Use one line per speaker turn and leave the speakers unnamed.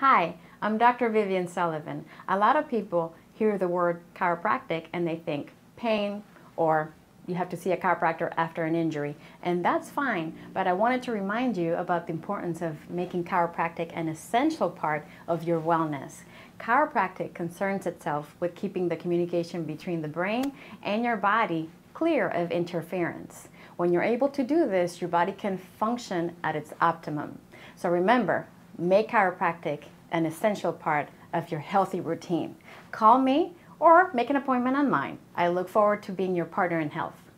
Hi, I'm Dr. Vivian Solivan. A lot of people hear the word chiropractic and they think pain or you have to see a chiropractor after an injury, and that's fine. But I wanted to remind you about the importance of making chiropractic an essential part of your wellness. Chiropractic concerns itself with keeping the communication between the brain and your body clear of interference. When you're able to do this, your body can function at its optimum. So remember, make chiropractic an essential part of your healthy routine. Call me or make an appointment online. I look forward to being your partner in health.